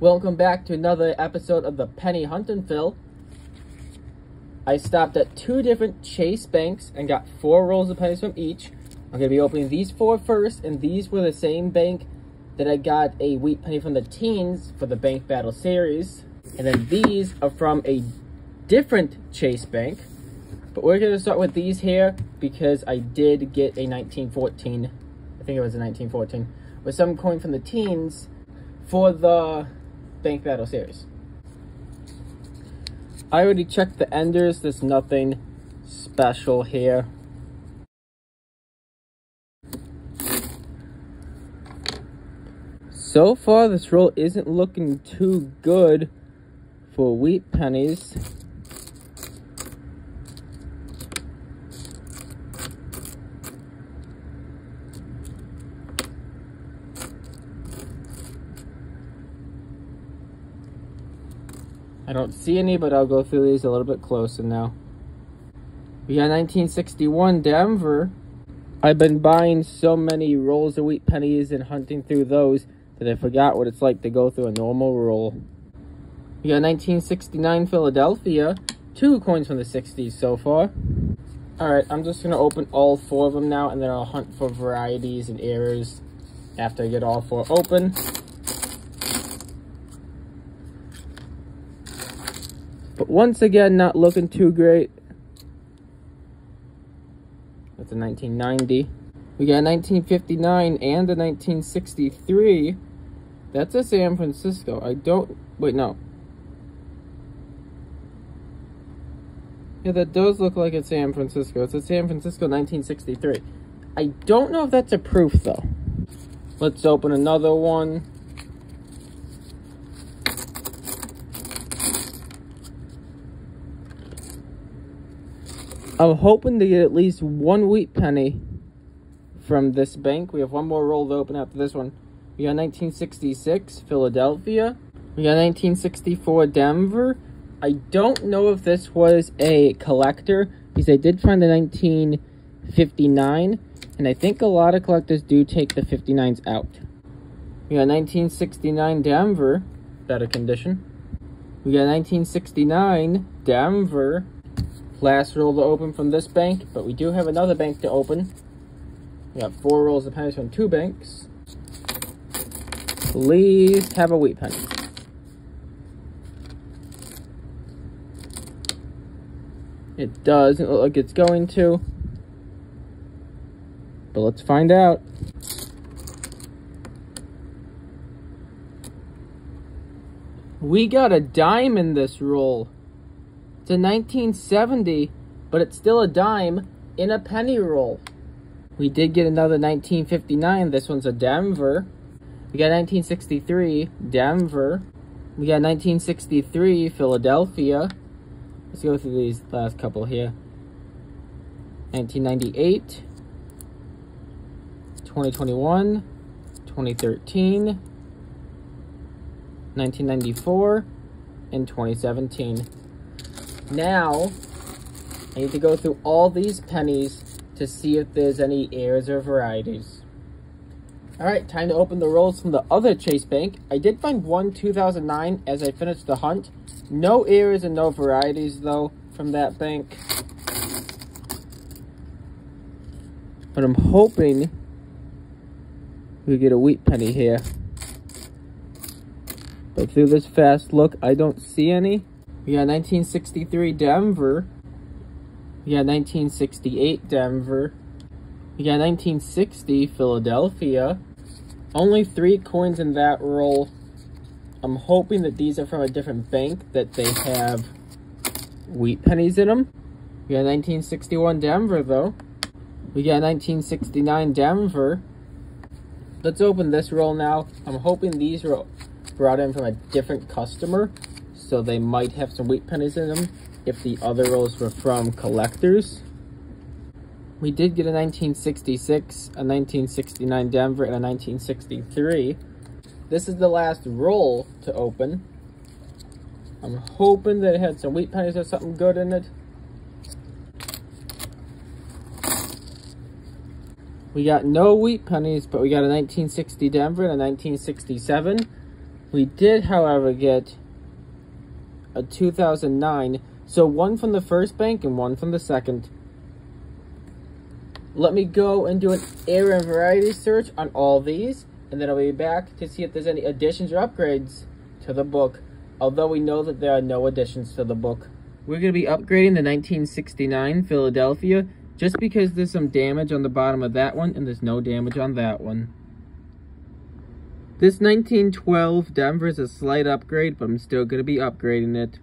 Welcome back to another episode of the Penny Hunt and Fill. I stopped at two different Chase banks and got four rolls of pennies from each. I'm going to be opening these four first, and these were the same bank that I got a wheat penny from the teens for the Bank Battle Series. And then these are from a different Chase bank. But we're going to start with these here because I did get a 1914, I think it was a 1914, with some coin from the teens for the Bank Battle Series. I already checked the enders. There's nothing special here. So far, this roll isn't looking too good for wheat pennies. I don't see any, but I'll go through these a little bit closer now. We got 1961 Denver. I've been buying so many rolls of wheat pennies and hunting through those that I forgot what it's like to go through a normal roll. We got 1969 Philadelphia. Two coins from the 60s so far. Alright, I'm just going to open all four of them now, and then I'll hunt for varieties and errors after I get all four open. Once again, not looking too great. That's a 1990. We got 1959 and a 1963. That's a San Francisco. I don't... Wait, no. Yeah, that does look like a San Francisco. It's a San Francisco 1963. I don't know if that's a proof, though. Let's open another one. I'm hoping to get at least one wheat penny from this bank. We have one more roll to open after this one. We got 1966 Philadelphia. We got 1964 Denver. I don't know if this was a collector because I did find the 1959 and I think a lot of collectors do take the 59s out. We got 1969 Denver, better condition. We got 1969 Denver Last roll to open from this bank, but we do have another bank to open. We got four rolls of pennies from two banks. Please have a wheat penny. It doesn't look like it's going to. But let's find out. We got a dime in this roll. A 1970, but it's still a dime in a penny roll. We did get another 1959. This one's a Denver. We got 1963, Denver. We got 1963, Philadelphia. Let's go through these last couple here. 1998, 2021, 2013, 1994, and 2017. Now, I need to go through all these pennies to see if there's any errors or varieties. Alright, time to open the rolls from the other Chase Bank. I did find one 2009 as I finished the hunt. No errors and no varieties, though, from that bank. But I'm hoping we get a wheat penny here. But through this fast look, I don't see any. We got 1963 Denver. We got 1968 Denver. We got 1960 Philadelphia. Only three coins in that roll. I'm hoping that these are from a different bank, that they have wheat pennies in them. We got 1961 Denver, though. We got 1969 Denver. Let's open this roll now. I'm hoping these were brought in from a different customer so they might have some wheat pennies in them if the other rolls were from collectors. We did get a 1966, a 1969 Denver, and a 1963. This is the last roll to open. I'm hoping that it had some wheat pennies or something good in it. We got no wheat pennies, but we got a 1960 Denver and a 1967. We did, however, get a 2009, so one from the first bank and one from the second. Let me go and do an error and variety search on all these, and then I'll be back to see if there's any additions or upgrades to the book, although we know that there are no additions to the book. We're going to be upgrading the 1969 Philadelphia, just because there's some damage on the bottom of that one, and there's no damage on that one. This 1912 Denver is a slight upgrade, but I'm still going to be upgrading it.